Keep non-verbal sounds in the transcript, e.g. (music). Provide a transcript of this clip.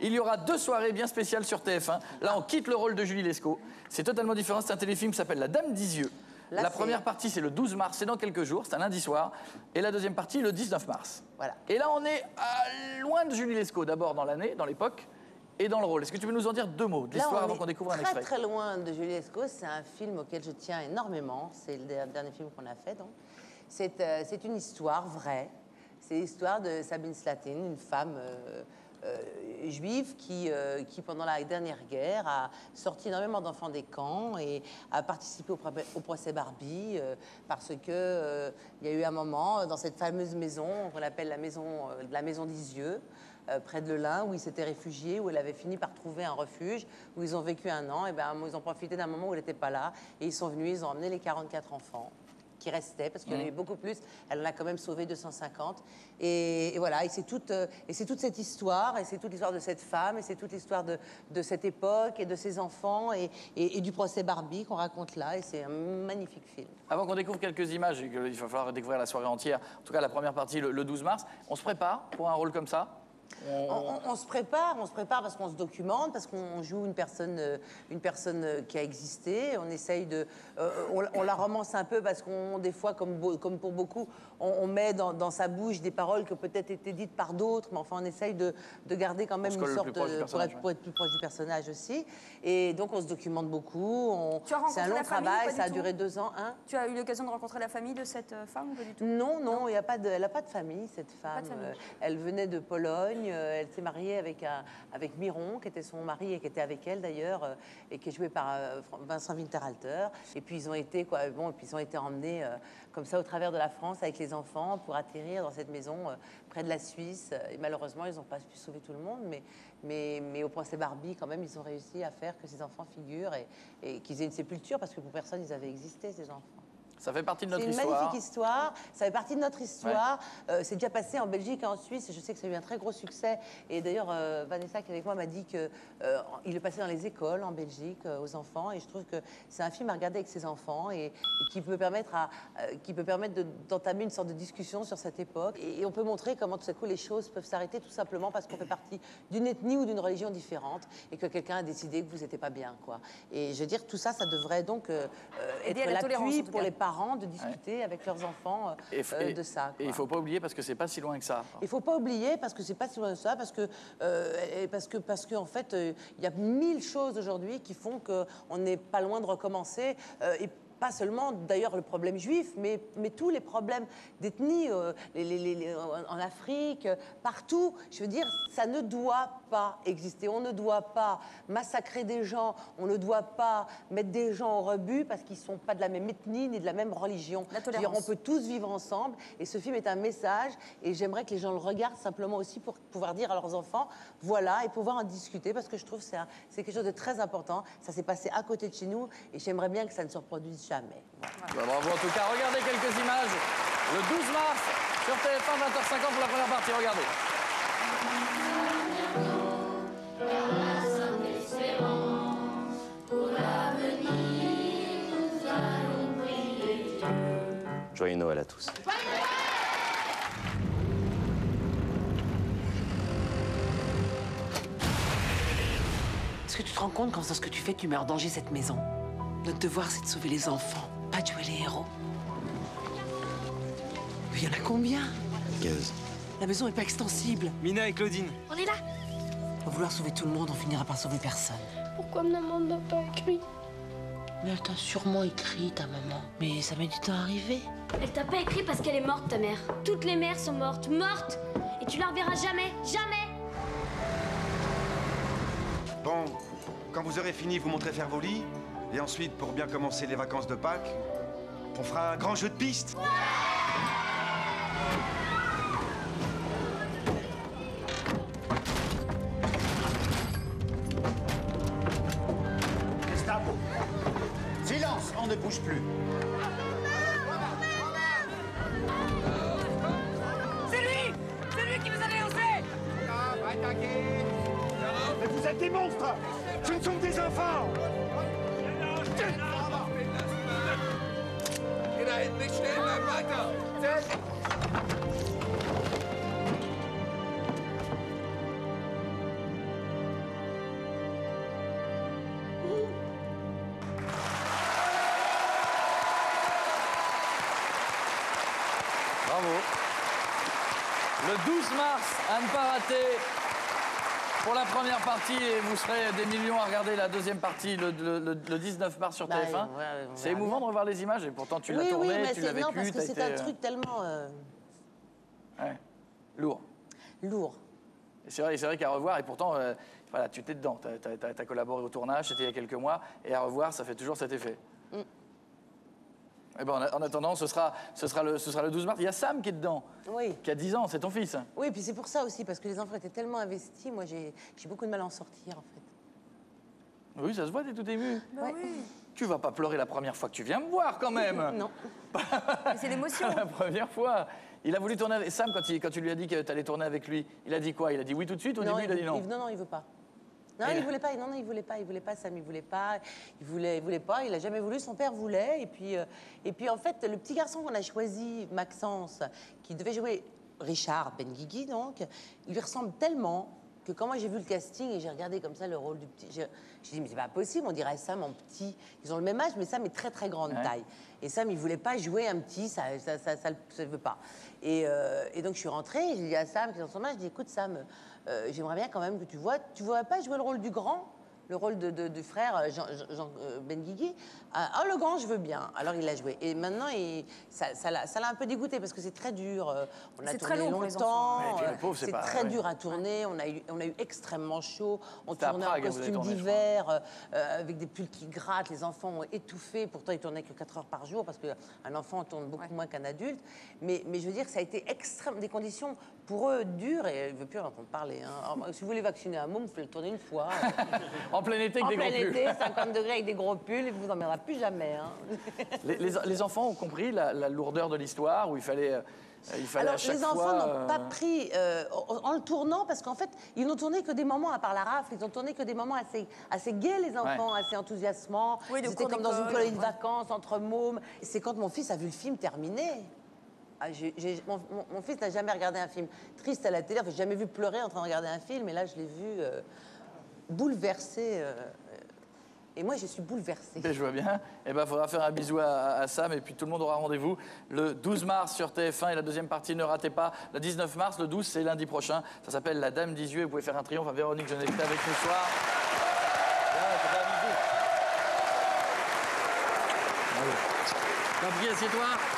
Il y aura deux soirées bien spéciales sur TF1. Là, on quitte le rôle de Julie Lescaut. C'est totalement différent. C'est un téléfilm qui s'appelle La Dame d'Isieux. Là, la première partie, c'est le 12 mars, c'est dans quelques jours, c'est un lundi soir. Et la deuxième partie, le 19 mars. Voilà. Et là, on est à loin de Julie Lescaut, d'abord dans l'année, dans l'époque, et dans le rôle. Est-ce que tu peux nous en dire deux mots de l'histoire avant qu'on découvre un extrait? Très loin de Julie Lescaut. C'est un film auquel je tiens énormément. C'est le der- dernier film qu'on a fait. donc. C'est euh, c'est une histoire vraie. C'est l'histoire de Sabine Slatin, une femme euh, euh, juive qui, euh, qui, pendant la dernière guerre, a sorti énormément d'enfants des camps et a participé au, pro- au procès Barbie euh, parce que euh, il y a eu un moment dans cette fameuse maison qu'on appelle la maison, la maison euh, près de Le Lin, où ils s'étaient réfugiés, où elle avait fini par trouver un refuge, où ils ont vécu un an. Et ben, ils ont profité d'un moment où elle n'était pas là. Et ils sont venus, ils ont emmené les 44 enfants qui restaient, parce qu'il y en a eu beaucoup plus. Elle en a quand même sauvé 250. Et, et voilà, et c'est toute, euh, toute cette histoire, et c'est toute l'histoire de cette femme, et c'est toute l'histoire de, de cette époque, et de ses enfants, et, et- du procès Barbie qu'on raconte là. Et c'est un magnifique film. Avant qu'on découvre quelques images, il va falloir découvrir la soirée entière, en tout cas la première partie le, le 12 mars, on se prépare pour un rôle comme ça? On, on- on se prépare, on se prépare parce qu'on se documente, parce qu'on joue une personne, euh, une personne euh, qui a existé. On essaye de, euh, on, on la romance un peu parce qu'on, des fois, comme, pour beaucoup, on, on met dans, dans sa bouche des paroles qui ont peut-être été dites par d'autres, mais enfin, on essaye de, de garder quand même une sorte de, pour être, pour être plus proche du personnage aussi. Et donc, on se documente beaucoup. on- Tu as rencontré C'est un long travail, ça a duré deux ans. Hein Tu as eu l'occasion de rencontrer la famille de cette femme ou pas du tout? Non, non, il y a pas de, elle n'a pas de famille, cette femme. de famille. Elle venait de Pologne, euh, elle s'est mariée avec, un, avec Miron, qui était son mari et qui était avec elle d'ailleurs, euh, et qui est joué par euh, Vincent Winterhalter. Et puis ils ont été, quoi, bon, et puis ils ont été emmenés comme ça au travers de la France avec les enfants pour atterrir dans cette maison près de la Suisse. Et malheureusement, ils n'ont pas pu sauver tout le monde, mais, mais, mais au procès Barbie, quand même, ils ont réussi à faire que ces enfants figurent et, et qu'ils aient une sépulture, parce que pour personne, ils avaient existé, ces enfants. Ça fait partie de notre C'est une histoire. magnifique histoire. Ça fait partie de notre histoire. Euh, c'est déjà passé en Belgique et en Suisse. Je sais que ça a eu un très gros succès. Et d'ailleurs, euh, Vanessa qui est avec moi m'a dit que euh, il est passé dans les écoles en Belgique euh, aux enfants. Et je trouve que c'est un film à regarder avec ses enfants et, et qui peut permettre à, euh, qui peut permettre de- d'entamer une sorte de discussion sur cette époque. Et, et on peut montrer comment tout à coup les choses peuvent s'arrêter tout simplement parce qu'on fait partie d'une ethnie ou d'une religion différente et que quelqu'un a décidé que vous n'étiez pas bien, quoi. Et je veux dire, tout ça, ça devrait donc Aider être à la tolérance, l'appui pour cas. les parents de discuter avec leurs enfants euh, Et, euh, et- de ça. Et il quoi. faut pas oublier parce que c'est pas si loin que ça. Il faut pas oublier parce que c'est pas si loin de ça parce que euh, et parce que parce que en fait il y a mille choses aujourd'hui qui font que on n'est pas loin de recommencer et pas seulement d'ailleurs le problème juif, mais, mais tous les problèmes d'ethnie euh, en Afrique, euh, partout. Je veux dire, ça ne doit pas exister. On ne doit pas massacrer des gens, on ne doit pas mettre des gens au rebut parce qu'ils ne sont pas de la même ethnie ni de la même religion. La dire, on peut tous vivre ensemble. Et ce film est un message. Et j'aimerais que les gens le regardent simplement aussi pour pouvoir dire à leurs enfants, voilà, et pouvoir en discuter parce que je trouve que c'est quelque chose de très important. Ça s'est passé à côté de chez nous et j'aimerais bien que ça ne se reproduise jamais. Bah, bravo en tout cas. Regardez quelques images. Le 12 mars sur TF1, 20h50 pour la première partie. Regardez. Joyeux Noël à tous. Est-ce que tu te rends compte qu'en faisant ce que tu fais, tu mets en danger cette maison? Notre devoir, c'est de sauver les enfants, pas de jouer les héros. Mais il y en a combien? Gaz. La maison n'est pas extensible. Mina et Claudine. On est là On va vouloir sauver tout le monde, on finira par sauver personne. Pourquoi maman n'a pas écrit? Mais elle t'a sûrement écrit, ta maman. Mais ça met du temps à arriver. Elle t'a pas écrit parce qu'elle est morte, ta mère. Toutes les mères sont mortes, mortes Et tu la reverras jamais, jamais Bon, quand vous aurez fini, vous montrez faire vos lits. Et ensuite, pour bien commencer les vacances de Pâques, on fera un grand jeu de piste. Silence, on ne bouge plus. C'est lui C'est lui qui nous a dénoncés Mais vous êtes des monstres. Ce ne sont que des enfants Bravo. Le 12 mars, à ne pas rater, pour la première partie et vous serez des millions à regarder la deuxième partie le, le- le- le 19 mars sur Bah, TF1. on verra- on C'est émouvant de revoir les images et pourtant tu l'as oui, tourné, oui, mais tu l'as c'est non vécu, parce que c'est un euh, truc tellement euh, ouais, lourd. lourd. C'est vrai, vrai qu'à revoir, et pourtant, euh, voilà, tu t'es dedans. Tu as, collaboré au tournage, c'était il y a quelques mois, et à revoir, ça fait toujours cet effet. Eh ben, en, a- en attendant, ce sera, ce, sera le, ce sera le 12 mars. Il y a Sam qui est dedans, Oui. qui a 10 ans, c'est ton fils. Oui, puis c'est pour ça aussi, parce que les enfants étaient tellement investis, moi j'ai beaucoup de mal à en sortir en fait. Oui, ça se voit, t'es tout ému. Bah oui. Tu vas pas pleurer la première fois que tu viens me voir, quand même. (laughs) Non. (laughs) C'est l'émotion. la première fois. Il a voulu tourner avec Sam quand, il- quand tu lui as dit que tu allais tourner avec lui. Il a dit quoi? Il a dit oui tout de suite Au début, il a dit veut- non. non, non, il veut pas. Non, il voulait pas. Non, non, il voulait pas. Il voulait pas. Sam, il voulait pas. Il voulait, il voulait pas. Il a jamais voulu. Son père voulait. Et puis, euh, et puis en fait, le petit garçon qu'on a choisi, Maxence, qui devait jouer Richard Benguigui, donc, il lui ressemble tellement que quand moi j'ai vu le casting et j'ai regardé comme ça le rôle du petit, j'ai dit mais c'est pas possible. On dirait Sam en petit. Ils ont le même âge, mais Sam est très très grande Ouais. taille. Et Sam, il voulait pas jouer un petit. Ça, ça, ça, ça, veut pas. Et, euh, et donc je suis rentrée. J'ai dit à Sam qui est dans son âge, je dis écoute Sam. Euh, J'aimerais bien quand même que tu vois, tu vois pas jouer le rôle du grand, le rôle de, de- du frère euh, Jean, Jean- euh, Benguigui. Ah, le grand, je veux bien. Alors il l'a joué. Et maintenant, il- ça ça l'a un peu dégoûté parce que c'est très dur. euh, On a tourné très long longtemps. c'est pas- très ouais. dur à tourner. On a eu, on a eu extrêmement chaud. On tournait en Prague, costume d'hiver, euh, avec des pulls qui grattent. Les enfants ont étouffé. Pourtant, ils tournaient que 4 heures par jour parce qu'un enfant tourne beaucoup Ouais. moins qu'un adulte. Mais, mais je veux dire, ça a été extrême, des conditions pour eux dures et je ne veux plus en entendre parler. hein. Alors, si vous voulez vacciner un môme, vous pouvez le tourner une fois. (laughs) En plein été avec en des plein gros pulls. été, 50 degrés avec des gros pulls, et vous vous emmènerez plus jamais. hein. (laughs) Les, les- les enfants ont compris la, la lourdeur de l'histoire où il fallait, euh, il fallait Alors, à chaque les enfants n'ont euh, pas pris euh, en, en le tournant parce qu'en fait, ils n'ont tourné que des moments, à part la rafle, ils ont tourné que des moments assez, assez gays, les enfants, assez enthousiasmants. Oui, C'était comme dans une colonie de vacances entre mômes. C'est quand mon fils a vu le film terminé. Ah, mon, mon- mon fils n'a jamais regardé un film triste à la télé, enfin, j'ai jamais vu pleurer en train de regarder un film, et là, je l'ai vu euh, bouleversé. euh, et moi, je suis bouleversée. Je vois bien. Eh ben, faudra faire un bisou à, Sam et puis tout le monde aura rendez-vous le 12 mars sur TF1 et la deuxième partie ne ratez pas. Le 19 mars, le 12 c'est lundi prochain. Ça s'appelle La Dame d'Isieux. Vous pouvez faire un triomphe à Véronique Genet avec ce soir. Te